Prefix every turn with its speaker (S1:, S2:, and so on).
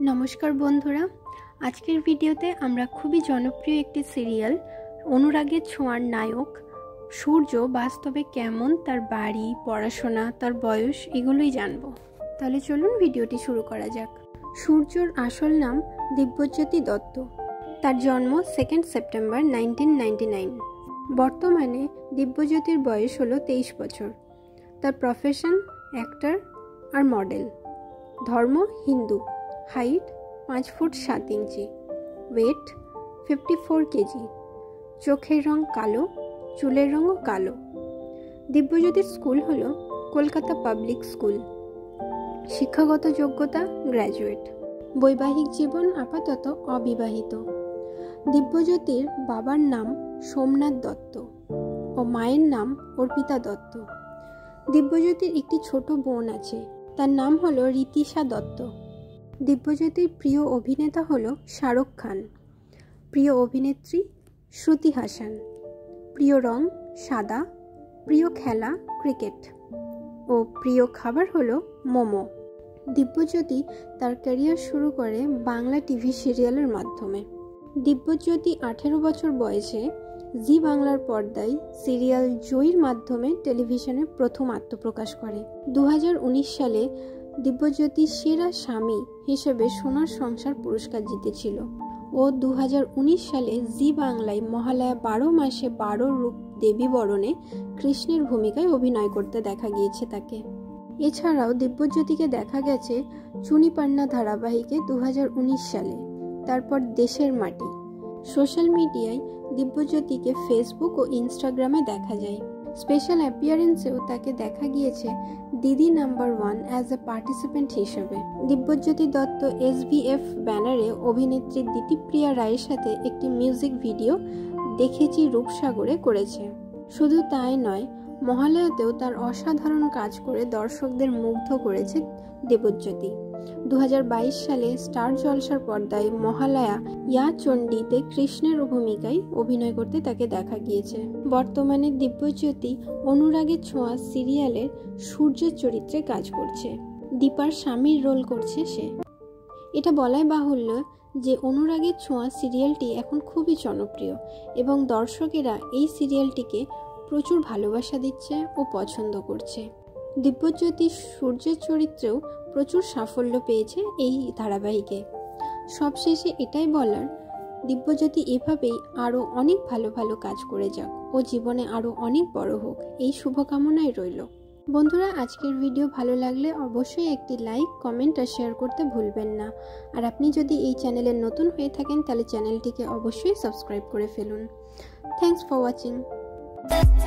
S1: নমস্কার বন্ধুরা। আজকের ভিডিওতে আমরা খুবই জনপ্রিয় একটি সিরিয়াল, অনুরাগের ছোঁয়ার নায়ক, সূর্য বাস্তবে কেমন, তার বাড়ি, পড়াশোনা, তার বয়স, এগুলোই জানব। তাহলে চলুন ভিডিওটি শুরু করা যাক। সূর্যর আসল নাম দিব্যজ্যোতি দত্ত। তার জন্ম সেকেন্ড সেপ্টেম্বর নাইনটিন বর্তমানে দিব্যজ্যোতির বয়স হলো তেইশ বছর। তার প্রফেশন অ্যাক্টর আর মডেল ধর্ম হিন্দু। হাইট পাঁচ ফুট সাত inch, weight fifty four KG, চোখের রং কালো, চুলের রঙও কালো। দিব্যজ্যোতির স্কুল হল কলকাতা পাবলিক স্কুল। শিক্ষাগত যোগ্যতা গ্র্যাজুয়েট। বৈবাহিক জীবন আপাতত অবিবাহিত। দিব্যজ্যোতির বাবার নাম সোমনাথ দত্ত ও মায়ের নাম অর্পিতা দত্ত। দিব্যজ্যোতির একটি ছোট বোন আছে, তার নাম হলো রীতিশা দত্ত। দিব্যজ্যোতির প্রিয় অভিনেতা হল শাহরুখ খান। প্রিয় অভিনেত্রী শ্রুতি হাসান। প্রিয় রং সাদা। প্রিয় খেলা ক্রিকেট। ও প্রিয় খাবার হলো মোমো। দিব্যজ্যোতি তার ক্যারিয়ার শুরু করে বাংলা টিভি সিরিয়ালের মাধ্যমে। দিব্যজ্যোতি আঠেরো বছর বয়সে জি বাংলার পর্দায় সিরিয়াল জয়ীর মাধ্যমে টেলিভিশনে প্রথম আত্মপ্রকাশ করে। দু হাজার উনিশ সালে দিব্যজ্যোতি সেরা স্বামী হিসেবে সোনার সংসার পুরস্কার জিতেছিল। ও দু হাজার উনিশ সালে জি বাংলায় মহালয়া বারো মাসে বারো রূপ দেবী বরণে কৃষ্ণের ভূমিকায় অভিনয় করতে দেখা গিয়েছে তাকে। এছাড়াও দিব্যজ্যোতিকে দেখা গেছে চুনিপান্না ধারাবাহিকে দু হাজার উনিশ সালে, তারপর দেশের মাটি। সোশ্যাল মিডিয়ায় দিব্যজ্যোতিকে ফেসবুক ও ইনস্টাগ্রামে দেখা যায়। স্পেশাল অ্যাপিয়ারেন্সেও তাকে দেখা গিয়েছে Didi number one as a participant হিসেবে। দিব্যজ্যোতি দত্ত এস ব্যানারে অভিনেত্রী দিতিপ্রিয়া রায়ের সাথে একটি মিউজিক ভিডিও দেখেছি রূপসাগরে করেছে। শুধু তাই নয় মহালয়াতেও তার অসাধারণ কাজ করে দর্শকদের মুগ্ধ করেছে দেবজ্যোতি। দুহাজার বাইশ সালে স্টার জলসার পর্দায় মহালয়া ইয়া চণ্ডীতে কৃষ্ণের ভূমিকায় অভিনয় করতে তাকে দেখা গিয়েছে। বর্তমানে দিব্যজ্যোতি অনুরাগের ছোঁয়া সিরিয়ালের সূর্যের চরিত্রে কাজ করছে। দীপার স্বামীর রোল করছে সে। এটা বলাই বাহুল্য যে অনুরাগের ছোঁয়া সিরিয়ালটি এখন খুবই জনপ্রিয় এবং দর্শকেরা এই সিরিয়ালটিকে প্রচুর ভালোবাসা দিচ্ছে ও পছন্দ করছে। দিব্যজ্যোতি সূর্যের চরিত্রেও প্রচুর সাফল্য পেয়েছে এই ধারাবাহিকে। সবশেষে এটাই বলার, দিব্যজ্যোতি এভাবেই আরও অনেক ভালো ভালো কাজ করে যাক ও জীবনে আরও অনেক বড় হোক, এই শুভকামনাই রইল। বন্ধুরা, আজকের ভিডিও ভালো লাগলে অবশ্যই একটি লাইক, কমেন্ট আর শেয়ার করতে ভুলবেন না। আর আপনি যদি এই চ্যানেলে নতুন হয়ে থাকেন, তাহলে চ্যানেলটিকে অবশ্যই সাবস্ক্রাইব করে ফেলুন। Thanks for watching. Thank.